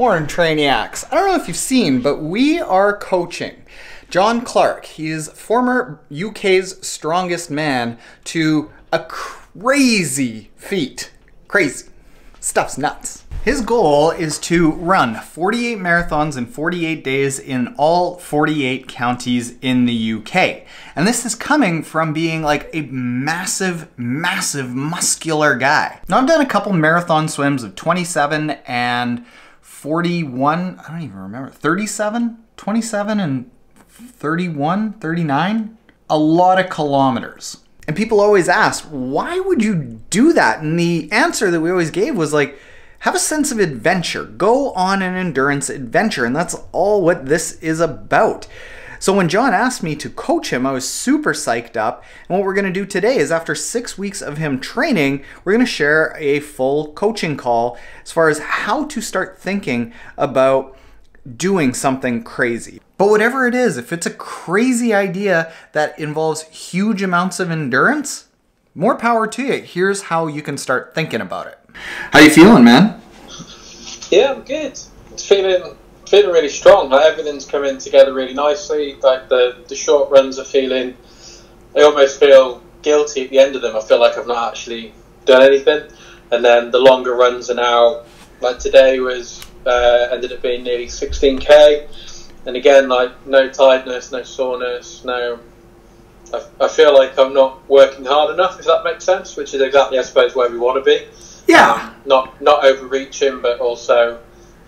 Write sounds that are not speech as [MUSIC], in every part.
Morning, Trainiacs. I don't know if you've seen, but we are coaching John Clark. He's former UK's strongest man to a crazy feat. Crazy. Stuff's nuts. His goal is to run 48 marathons in 48 days in all 48 counties in the UK. And this is coming from being like a massive, massive muscular guy. Now I've done a couple marathon swims of 27 and 41, I don't even remember, 37, 27 and 31, 39? A lot of kilometers. And people always ask, why would you do that? And the answer that we always gave was like, have a sense of adventure. Go on an endurance adventure, and that's all what this is about. So when John asked me to coach him, I was super psyched up. And what we're going to do today is after six weeks of him training, we're going to share a full coaching call as far as how to start thinking about doing something crazy. But whatever it is, if it's a crazy idea that involves huge amounts of endurance, more power to you. Here's how you can start thinking about it. How you feeling, man? Yeah, I'm good. Feeling feeling really strong. Like everything's coming together really nicely. Like the the short runs are feeling. I almost feel guilty at the end of them. I feel like I've not actually done anything. And then the longer runs are now. Like today was uh, ended up being nearly 16k. And again, like no tiredness, no soreness, no. I, I feel like I'm not working hard enough, if that makes sense. Which is exactly, I suppose, where we want to be. Yeah. Um, not not overreaching, but also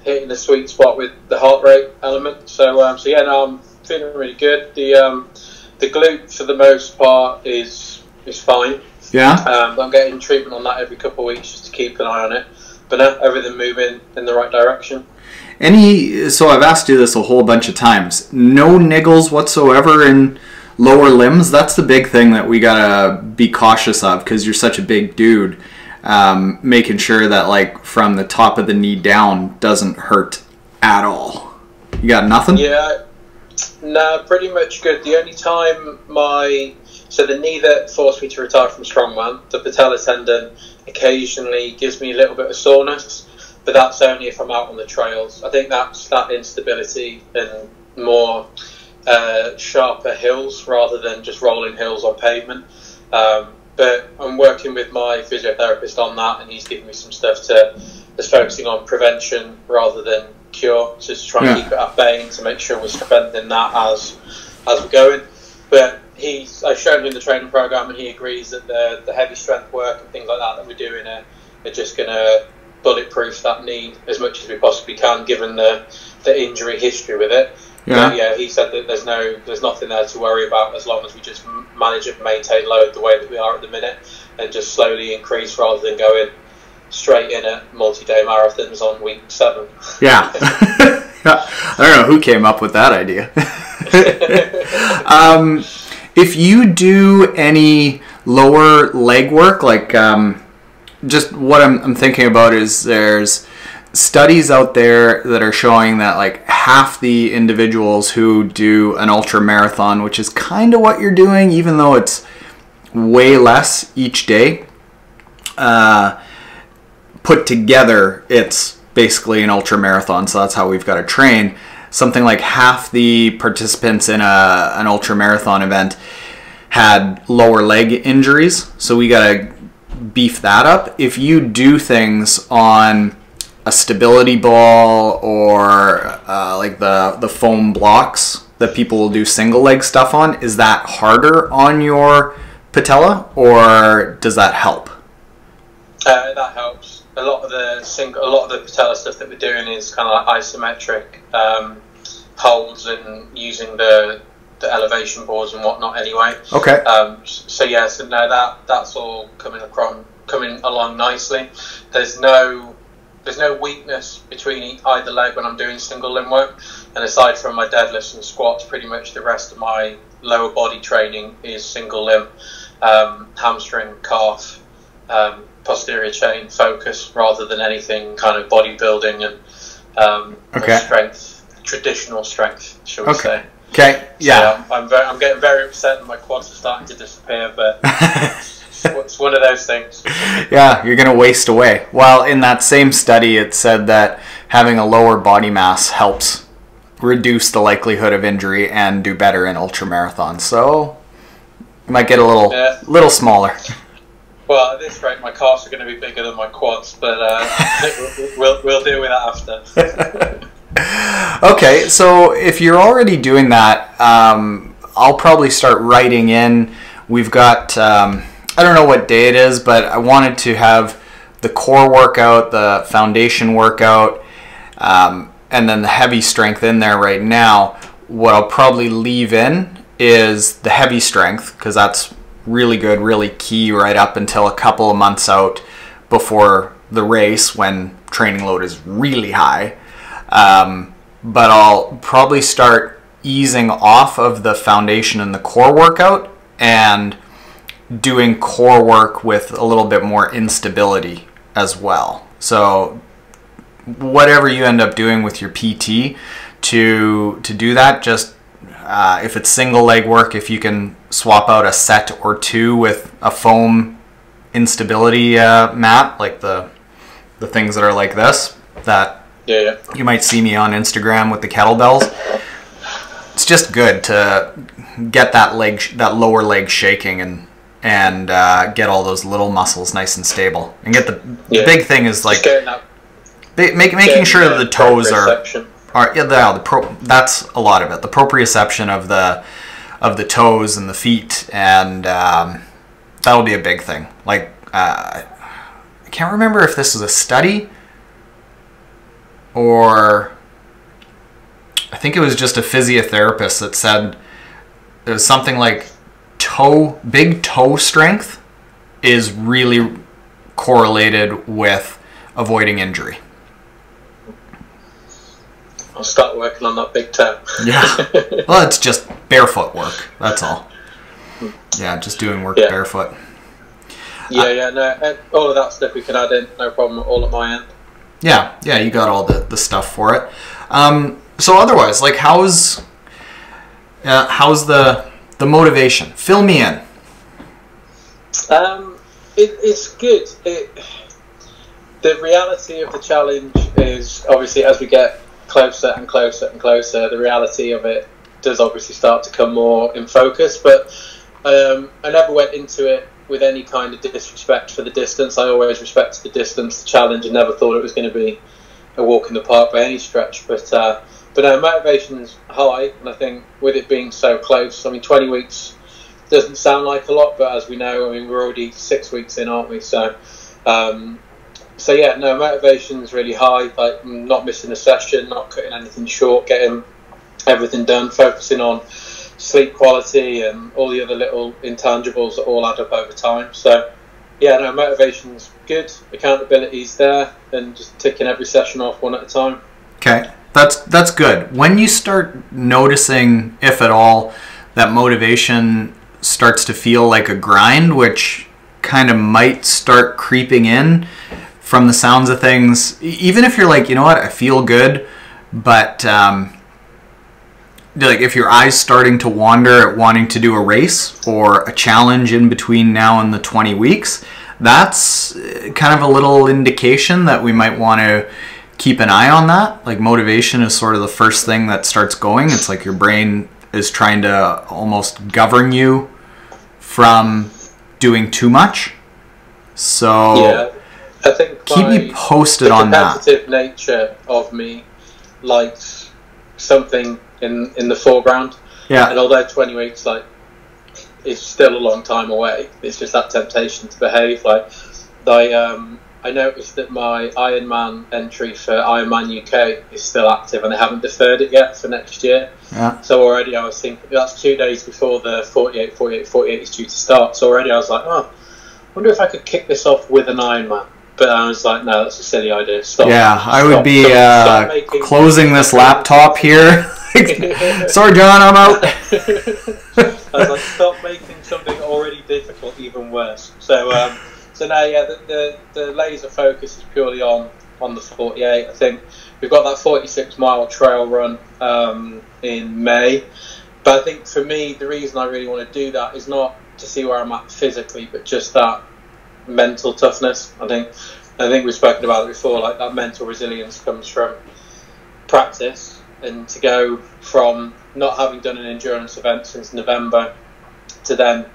hitting the sweet spot with the heart rate element. So um, so yeah, no, I'm feeling really good. The um, the glute for the most part is is fine. Yeah. Um, I'm getting treatment on that every couple of weeks just to keep an eye on it. But no, everything moving in the right direction. Any so I've asked you this a whole bunch of times. No niggles whatsoever in lower limbs. That's the big thing that we gotta be cautious of because you're such a big dude um, making sure that like from the top of the knee down doesn't hurt at all. You got nothing? Yeah, no, pretty much good. The only time my so the knee that forced me to retire from strongman, the patella tendon, occasionally gives me a little bit of soreness, but that's only if I'm out on the trails. I think that's that instability and more uh, sharper hills rather than just rolling hills on pavement. Um, but I'm working with my physiotherapist on that, and he's giving me some stuff to that's focusing on prevention rather than cure, just to try and keep it at bay and to make sure we're strengthening that as as we're going. But he's I've shown him the training program, and he agrees that the the heavy strength work and things like that that we're doing are, are just going to bulletproof that knee as much as we possibly can, given the the injury history with it. Yeah. But yeah, he said that there's no, there's nothing there to worry about as long as we just manage and maintain load the way that we are at the minute, and just slowly increase rather than going straight in at multi-day marathons on week seven. [LAUGHS] Yeah. I don't know who came up with that idea. [LAUGHS] um, if you do any lower leg work, like um, just what I'm, I'm thinking about is there's studies out there that are showing that like half the individuals who do an ultra marathon, which is kind of what you're doing, even though it's way less each day, uh, put together, it's basically an ultra marathon. So that's how we've got to train. Something like half the participants in a, an ultra marathon event had lower leg injuries. So we got to beef that up. If you do things on a stability ball or uh, like the, the foam blocks that people will do single leg stuff on, is that harder on your patella or does that help? Uh, that helps. A lot of the sing- a lot of the patella stuff that we're doing is kind of like isometric um, holds and using the the elevation boards and whatnot. Anyway, Okay. um, so yeah, so no, that that's all coming across, coming along nicely. There's no there's no weakness between either leg when I'm doing single limb work, and aside from my deadlifts and squats, pretty much the rest of my lower body training is single limb, um, hamstring, calf, um, posterior chain focus rather than anything kind of bodybuilding and um, Okay. strength, traditional strength, shall we Okay. say. Okay. Yeah. So I'm, I'm, very, I'm getting very upset that my quads are starting to disappear, but [LAUGHS] it's, one of those things. yeah, you're going to waste away. While in that same study, it said that having a lower body mass helps reduce the likelihood of injury and do better in ultra marathons. So you might get a little Yeah. little smaller. Well, at this rate, my calves are going to be bigger than my quads, but uh, [LAUGHS] we'll, we'll, we'll deal with that after. [LAUGHS] okay, so if you're already doing that, um, I'll probably start writing in. We've got, um, I don't know what day it is, but I wanted to have the core workout, the foundation workout, um, and then the heavy strength in there right now. What I'll probably leave in is the heavy strength because that's really good, really key right up until a couple of months out before the race when training load is really high. Um, but I'll probably start easing off of the foundation and the core workout and doing core work with a little bit more instability as well. So whatever you end up doing with your PT to to do that, just uh, if it's single leg work, if you can swap out a set or two with a foam instability uh, mat, like the the things that are like this, that Yeah, yeah. you might see me on Instagram with the kettlebells. It's just good to get that leg, that lower leg shaking and and uh, get all those little muscles nice and stable. And get the, the big thing is like that, make, making getting sure that the toes are are yeah, the, the pro, that's a lot of it. The proprioception of the of the toes and the feet, and um, that'll be a big thing. Like uh, I can't remember if this is a study or I think it was just a physiotherapist that said it was something like toe big toe strength is really correlated with avoiding injury. I'll start working on that big toe. Yeah. [LAUGHS] Well, it's just barefoot work. That's all. Yeah, just doing work Yeah. barefoot. yeah, yeah, no, uh, all of that stuff we can add in, no problem, all at my end. Yeah, yeah, you got all the, the stuff for it. Um, so otherwise, like, how's uh, how's the the motivation? Fill me in. Um, it, it's good. It, the reality of the challenge is obviously as we get closer and closer and closer, the reality of it does obviously start to come more in focus. But um, I never went into it with any kind of disrespect for the distance. I always respected the distance, the challenge, and never thought it was going to be a walk in the park by any stretch. But uh, but no, motivation's high, and I think with it being so close, I mean, 20 weeks doesn't sound like a lot, but as we know, I mean, we're already six weeks in, aren't we? So, um, so yeah, no, motivation's really high. Like not missing a session, not cutting anything short, getting everything done, focusing on sleep quality and all the other little intangibles that all add up over time. So, yeah, no, motivation's good, accountability's there, and just ticking every session off one at a time. Okay, that's that's good. When you start noticing, if at all, that motivation starts to feel like a grind, which kind of might start creeping in from the sounds of things, even if you're like, you know what, I feel good, but um, like if your eyes starting to wander at wanting to do a race or a challenge in between now and the 20 weeks, that's uh, kind of a little indication that we might want to keep an eye on that. Like motivation is sort of the first thing that starts going. It's like your brain is trying to almost govern you from doing too much. So Yeah, I think keep me posted the on that. competitive nature of me likes something in in the foreground. Yeah. And although 20 weeks like is still a long time away, it's just that temptation to behave. Like I um I noticed that my Ironman entry for Ironman UK is still active, and they haven't deferred it yet for next year. Yeah. So already I was thinking that's two days before the 48, 48, 48 is due to start. So already I was like, oh, wonder if I could kick this off with an Ironman. But I was like, no, that's a silly idea. Stop. Yeah, I would be Stop- uh, stop making- closing this laptop here. [LAUGHS] Sorry, John, I'm out. [LAUGHS] I was like, stop making something already difficult even worse. So, um, so now, yeah, the, the, the laser focus is purely on on the 48. I think we've got that 46 mile trail run um, in May. But I think for me, the reason I really want to do that is not to see where I'm at physically, but just that mental toughness. I think I think we've spoken about it before. Like that mental resilience comes from practice, and to go from not having done an endurance event since November to then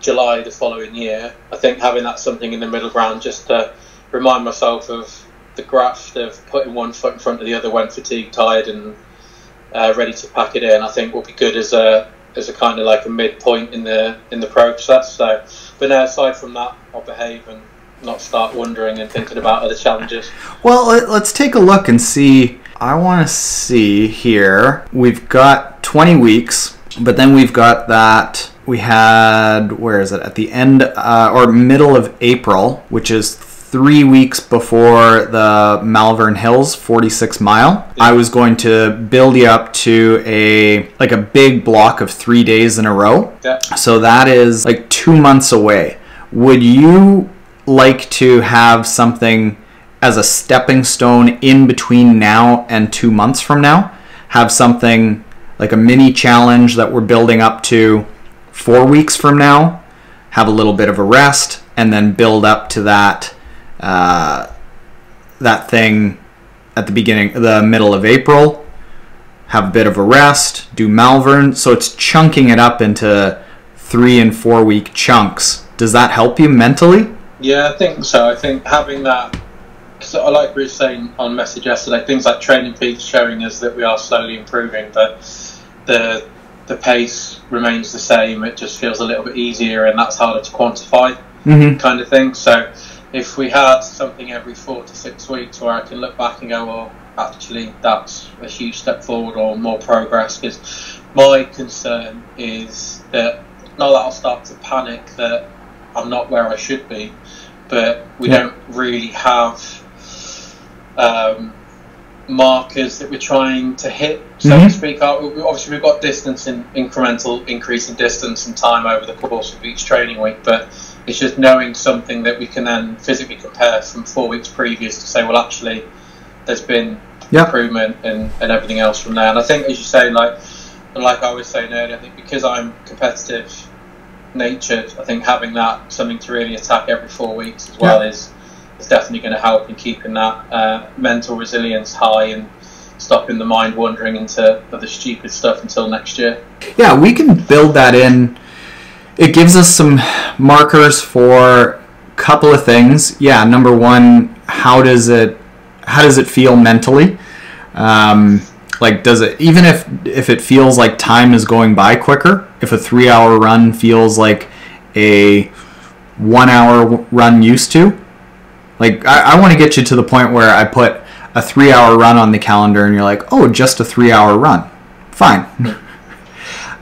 July the following year, I think having that something in the middle ground just to remind myself of the graft of putting one foot in front of the other when fatigued, tired, and uh, ready to pack it in. I think will be good as a as a kind of like a midpoint in the in the process. So, but now aside from that, I'll behave and not start wondering and thinking about other challenges. Well, let- let's take a look and see. I want to see here. We've got 20 weeks, but then we've got that. We had, where is it? At the end uh, or middle of April, which is three weeks before the Malvern Hills 46 mile. I was going to build you up to a like a big block of three days in a row. Yeah. So that is like two months away. Would you like to have something as a stepping stone in between now and two months from now? Have something like a mini challenge that we're building up to four weeks from now, have a little bit of a rest, and then build up to that uh, that thing at the beginning, the middle of April. Have a bit of a rest, do Malvern. So it's chunking it up into three and four week chunks. Does that help you mentally? Yeah, I think so. I think having that, I like Bruce saying on message yesterday, things like training peaks showing us that we are slowly improving, but the the pace remains the same. It just feels a little bit easier, and that's harder to quantify, Mm-hmm. kind of thing. So if we had something every four to six weeks where I can look back and go, well, actually, that's a huge step forward or more progress, because my concern is that not that I'll start to panic that I'm not where I should be, but we Yeah. don't really have um, markers that we're trying to hit, so Mhm. to speak. Uh, Obviously, we've got distance and incremental increase in distance and time over the course of each training week, but it's just knowing something that we can then physically compare from four weeks previous to say, well, actually, there's been improvement and, and everything else from there. And I think, as you say, like like I was saying earlier, I think because I'm competitive natured, I think having that something to really attack every four weeks as well is is definitely going to help in keeping that uh, mental resilience high and stopping the mind wandering into other stupid stuff until next year. Yeah, we can build that in. It gives us some markers for a couple of things. Yeah, number one, how does it how does it feel mentally? Um, like, does it even if if it feels like time is going by quicker? If a three hour run feels like a one hour run used to, like I, I want to get you to the point where I put a three hour run on the calendar and you're like, oh, just a three hour run. Fine. [LAUGHS]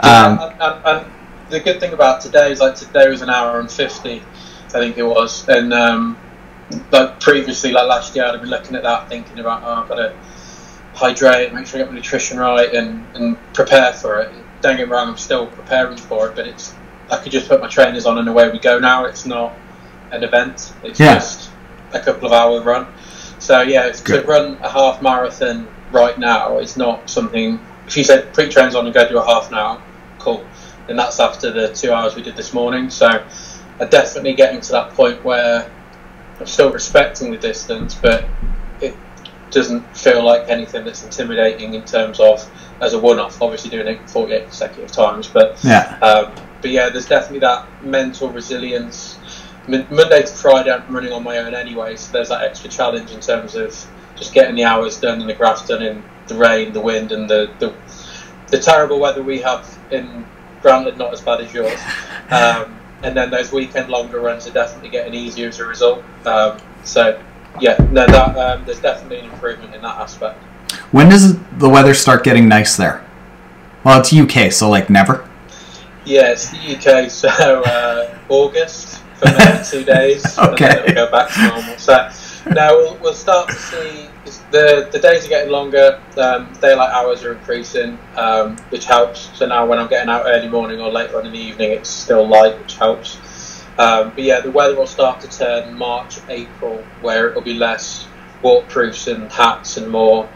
Um, and, and, and the good thing about today is like today was an hour and fifty, I think it was, and um, like previously, like last year, I'd have been looking at that, thinking about oh, I've got to hydrate, make sure I get my nutrition right, and, and prepare for it. Don't get me wrong, I'm still preparing for it, but it's I could just put my trainers on and away we go now. It's not an event; it's Yeah. just a couple of hour run. So yeah, to Good. run a half marathon right now is not something. If you said pre-trains on and go do a half an hour, cool. And that's after the two hours we did this morning. So I'm definitely getting to that point where I'm still respecting the distance, but it doesn't feel like anything that's intimidating in terms of as a one-off. Obviously doing it 48 consecutive times, but yeah. um, but yeah, there's definitely that mental resilience. Mon- Monday to Friday, I'm running on my own anyway, so there's that extra challenge in terms of just getting the hours done and the graphs done in the rain, the wind, and the the, the terrible weather we have in Grantley, not as bad as yours. [LAUGHS] Um, and then those weekend longer runs are definitely getting easier as a result. Um, so yeah, no, that um, there's definitely an improvement in that aspect. When does the weather start getting nice there? Well, it's UK, so like never. Yeah, it's the UK, so uh, August for maybe two days, Okay. and then it'll go back to normal. So now we'll, we'll start to see the the days are getting longer. Um, daylight hours are increasing, um, which helps. So now when I'm getting out early morning or later on in the evening, it's still light, which helps. Um, but yeah, the weather will start to turn March, April, where it'll be less waterproofs and hats and more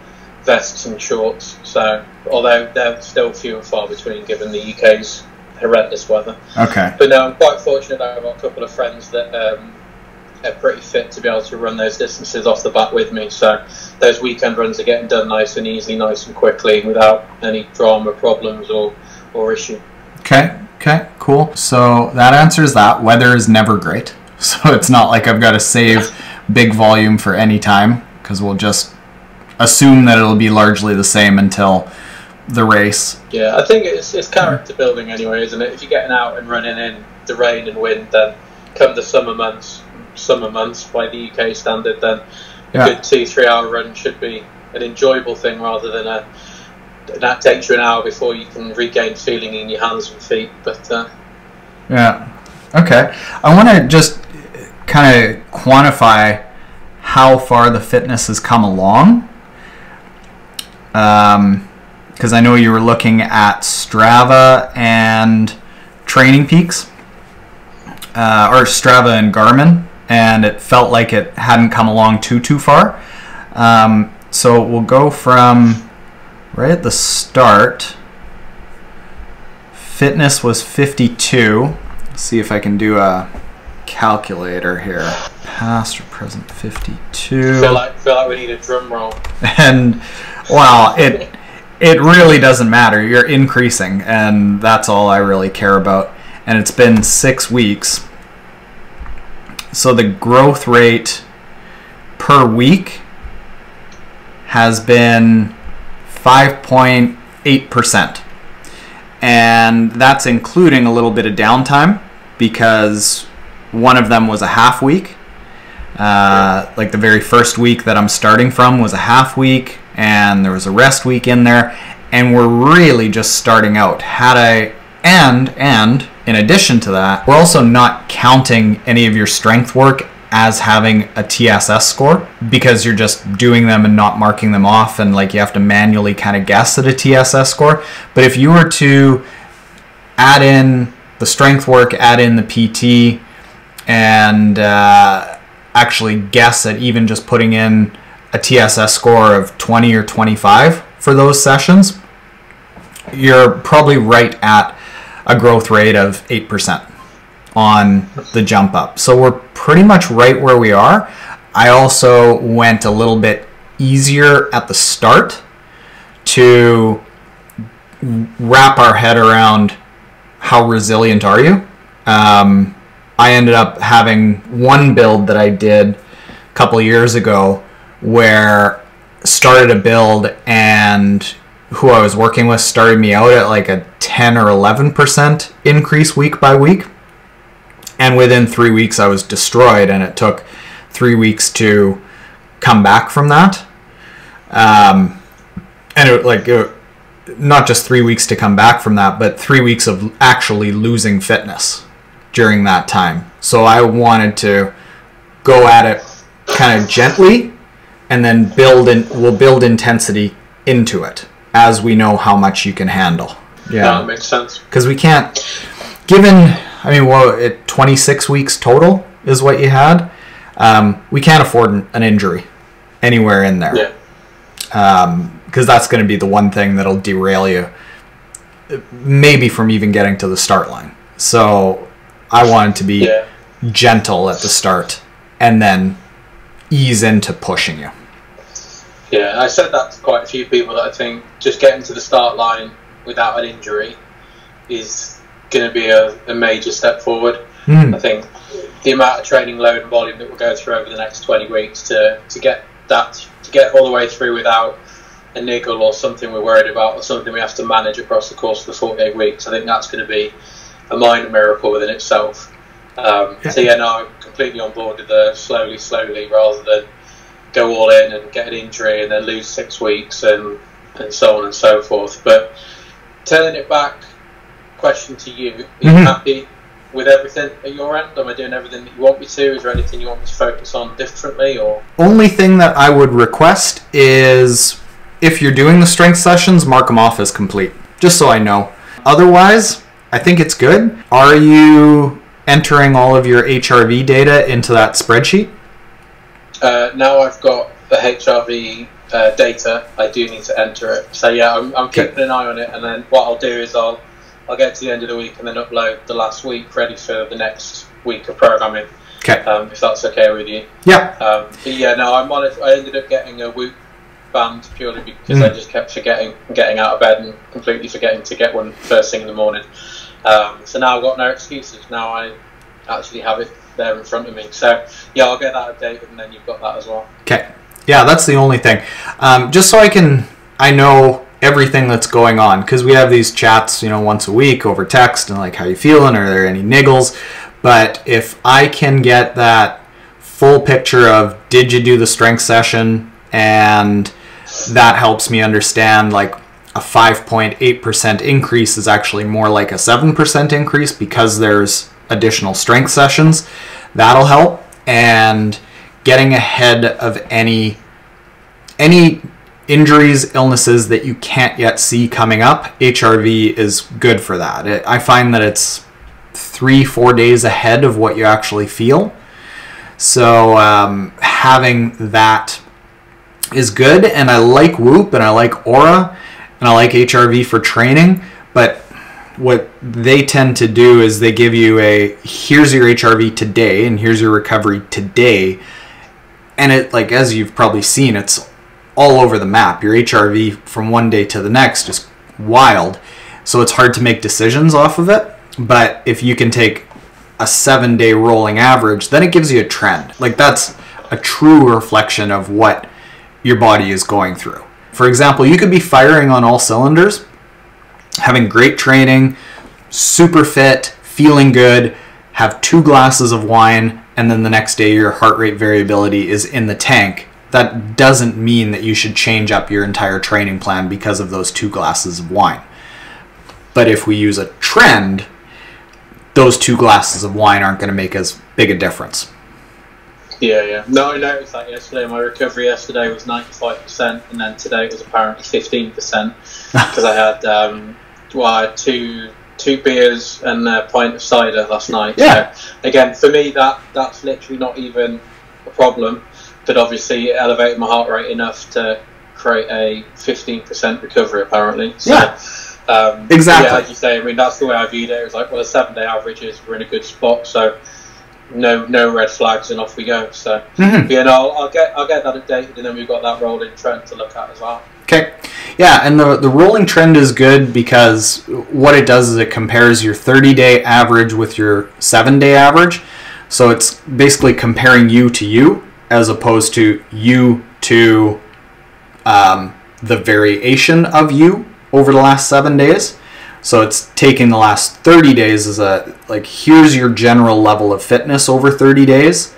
vests and shorts. So although they're still few and far between, given the UK's horrendous weather. Okay. But no, I'm quite fortunate. I've got a couple of friends that um, are pretty fit to be able to run those distances off the bat with me. So those weekend runs are getting done nice and easy, nice and quickly, without any drama, problems, or or issue. Okay. Okay. Cool. So that answers that. Weather is never great, [LAUGHS] so it's not like I've got to save big volume for any time because we'll just assume that it'll be largely the same until the race. Yeah, I think it's, it's character building anyway, isn't it? If you're getting out and running in the rain and wind, then come the summer months, summer months by the UK standard, then a Yeah. good two three hour run should be an enjoyable thing rather than a that takes you an hour before you can regain feeling in your hands and feet. But uh, Yeah. Okay. I want to just kind of quantify how far the fitness has come along. Because I know you were looking at Strava and Training Peaks, uh, or Strava and Garmin, and it felt like it hadn't come along too too far. Um, so we'll go from right at the start. Fitness was 52. Let's see if I can do a calculator here. Past or present 52 feel like feel like we need a drum roll. [LAUGHS] and well it it really doesn't matter. You're increasing and that's all i really care about. And it's been six weeks. So the growth rate per week has been 5.8% and that's including a little bit of downtime because one of them was a half week. Uh, like the very first week that I'm starting from was a half week, and there was a rest week in there, and we're really just starting out. Had I and and in addition to that, we're also not counting any of your strength work as having a TSS score because you're just doing them and not marking them off, and like you have to manually kind of guess at a TSS score. But if you were to add in the strength work, add in the PT, and uh, actually guess at even just putting in a TSS score of 20 or 25 for those sessions, you're probably right at a growth rate of 8% on the jump up. So we're pretty much right where we are. I also went a little bit easier at the start to wrap our head around how resilient are you. Um, I ended up having one build that I did a couple years ago where started a build and who I was working with started me out at like a 10 or 11% increase week by week. And within three weeks, I was destroyed, and it took three weeks to come back from that. Um, and it like it, not just three weeks to come back from that, but three weeks of actually losing fitness during that time. So I wanted to go at it kind of gently and then build in we'll build intensity into it as we know how much you can handle. Yeah, that makes sense. Because we can't given I mean well it 26 weeks total is what you had. Um, we can't afford an- an injury anywhere in there Yeah. because that's going to be the one thing that'll derail you, maybe from even getting to the start line. So I wanted to be Yeah. gentle at the start and then ease into pushing you. Yeah, I said that to quite a few people that I think just getting to the start line without an injury is going to be a, a major step forward. Hmm. I think the amount of training load and volume that we'll go through over the next 20 weeks to, to get that to get all the way through without a niggle or something we're worried about or something we have to manage across the course of the 48 weeks. I think that's going to be a minor miracle within itself. Um, so yeah, no, I'm completely on board with the slowly, slowly rather than go all in and get an injury and then lose six weeks and, and so on and so forth. But turning it back, question to you: Are you Mhm. happy with everything at your end? Am I doing everything that you want me to? Is there anything you want me to focus on differently? Or Only thing that I would request is if you're doing the strength sessions, mark them off as complete, just so I know. Otherwise, I think it's good. Are you entering all of your HRV data into that spreadsheet? Uh, now I've got the HRV uh, data, I do need to enter it. So yeah, I'm, I'm Okay. keeping an eye on it, and then what I'll do is I'll I'll get to the end of the week and then upload the last week ready for the next week of programming. Okay. Um, if that's okay with you. Yeah. Um, but yeah, no, I monitored, I ended up getting a Whoop band purely because I Mm. just kept forgetting, getting out of bed and completely forgetting to get one first thing in the morning. Um, so now I've got no excuses. Now I actually have it there in front of me. So yeah, I'll get that updated and then you've got that as well. Okay. Yeah, that's the only thing. Um, just so I can, I know everything that's going on because we have these chats, you know, once a week over text and like how you feeling, are there any niggles? But if I can get that full picture of did you do the strength session and that helps me understand like a 5.8% increase is actually more like a 7% increase because there's additional strength sessions. That'll help. And getting ahead of any any injuries, illnesses that you can't yet see coming up, HRV is good for that. It, I find that it's three, four days ahead of what you actually feel. So um, having that is good, and I like Whoop and I like Oura and I like HRV for training, but what they tend to do is they give you a here's your HRV today and here's your recovery today. And it like as you've probably seen, it's all over the map. Your HRV from one day to the next is wild. So it's hard to make decisions off of it. But if you can take a seven day rolling average, then it gives you a trend. Like that's a true reflection of what your body is going through. For example, you could be firing on all cylinders, having great training, super fit, feeling good, have two glasses of wine, and then the next day your heart rate variability is in the tank. That doesn't mean that you should change up your entire training plan because of those two glasses of wine. But if we use a trend, those two glasses of wine aren't going to make as big a difference. Yeah, yeah. No, I noticed that yesterday. My recovery yesterday was 95%, and then today it was apparently 15% because [LAUGHS] I had um, well, two two beers and a pint of cider last night. Yeah. So, again, for me, that that's literally not even a problem, but obviously it elevated my heart rate enough to create a 15% recovery apparently. So, Yeah. Um, Exactly. Yeah, as you say, I mean that's the way I viewed it. It was like, well, the seven day average is we're in a good spot, so no no red flags, and off we go. So Mhm. yeah, no, I'll, I'll get I'll get that updated, and then we've got that rolling trend to look at as well. Okay. Yeah, and the the rolling trend is good because what it does is it compares your 30 day average with your 7 day average. So it's basically comparing you to you as opposed to you to um, the variation of you over the last 7 days. So it's taking the last 30 days as a like here's your general level of fitness over 30 days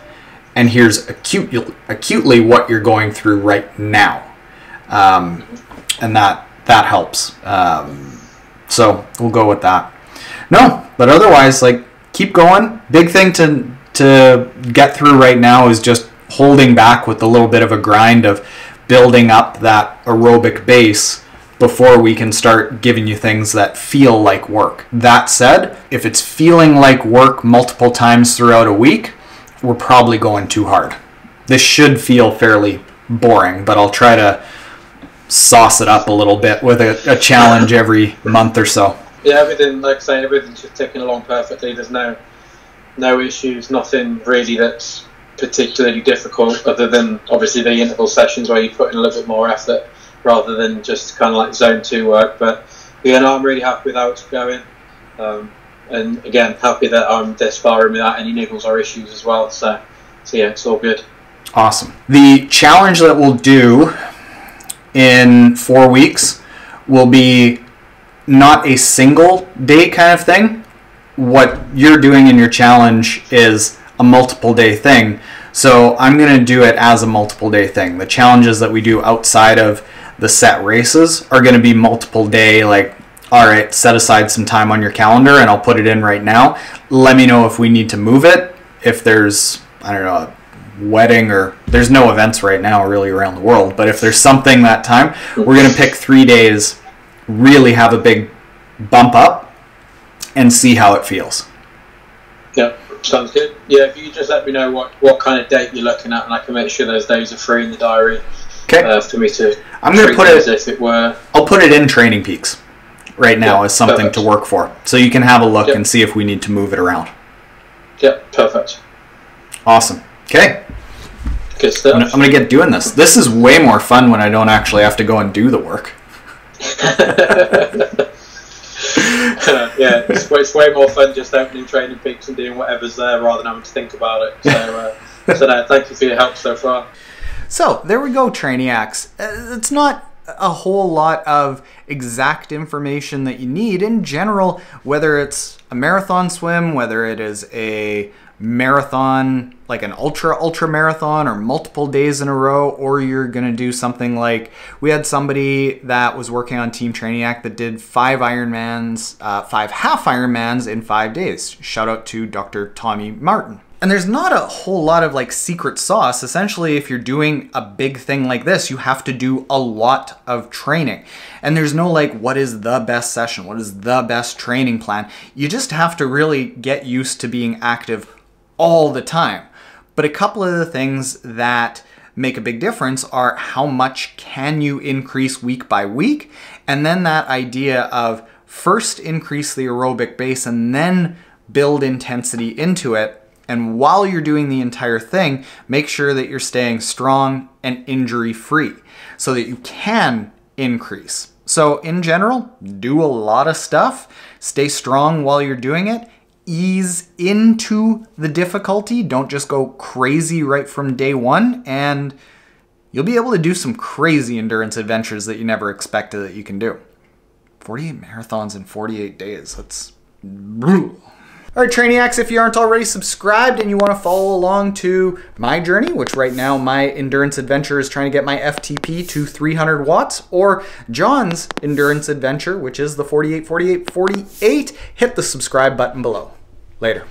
and here's acute, acutely what you're going through right now um, and that that helps. Um, so we'll go with that. No, but otherwise, like keep going. Big thing to to get through right now is just holding back with a little bit of a grind of building up that aerobic base before we can start giving you things that feel like work. That said, if it's feeling like work multiple times throughout a week, we're probably going too hard. This should feel fairly boring, but I'll try to sauce it up a little bit with a, a challenge every month or so. Yeah, everything like I say, everything's just ticking along perfectly. There's no no issues, nothing really that's particularly difficult, other than obviously the interval sessions where you put in a little bit more effort rather than just kind of like zone two work. But yeah, no, I'm really happy with how it's going. Um, and again, happy that I'm this far in without any niggles or issues as well. So, so yeah, it's all good. Awesome. The challenge that we'll do in four weeks will be not a single day kind of thing. What you're doing in your challenge is a multiple day thing. So I'm going to do it as a multiple day thing. The challenges that we do outside of the set races are going to be multiple day, like, all right, set aside some time on your calendar and I'll put it in right now. Let me know if we need to move it. If there's, I don't know, wedding or there's no events right now really around the world, but if there's something that time, we're going to pick three days, really have a big bump up and see how it feels. Yeah, sounds good. Yeah, if you could just let me know what, what kind of date you're looking at, and I can make sure those days are free in the diary Okay. uh, for me to. I'm going to put it as if it were. I'll put it in Training Peaks right now Yeah, as something perfect. to work for. So you can have a look Yep. and see if we need to move it around. Yeah, perfect. Awesome. Okay. Good stuff. I'm gonna get doing this. This is way more fun when I don't actually have to go and do the work. [LAUGHS] yeah, it's, it's, way more fun just opening training peaks and doing whatever's there rather than having to think about it. So, uh, [LAUGHS] so no, thank you for your help so far. So there we go, Trainiacs. Uh, it's not a whole lot of exact information that you need in general, whether it's a marathon swim, whether it is a marathon, like an ultra ultra marathon or multiple days in a row, or you're gonna do something like we had somebody that was working on Team Trainiac that did five Ironmans, uh, five half Ironmans in five days. Shout out to Dr. Tommy Martin. And there's not a whole lot of like secret sauce. Essentially, if you're doing a big thing like this, you have to do a lot of training. And there's no like, what is the best session? What is the best training plan? You just have to really get used to being active all the time. But a couple of the things that make a big difference are how much can you increase week by week? And then that idea of first increase the aerobic base and then build intensity into it. And while you're doing the entire thing, make sure that you're staying strong and injury free so that you can increase. So, in general, do a lot of stuff, stay strong while you're doing it, ease into the difficulty. Don't just go crazy right from day one, and you'll be able to do some crazy endurance adventures that you never expected that you can do. 48 marathons in 48 days. That's brutal. All right, Trainiacs, if you aren't already subscribed and you want to follow along to my journey, which right now my endurance adventure is trying to get my FTP to 300 watts, or John's endurance adventure, which is the 48, 48, 48, hit the subscribe button below. Later.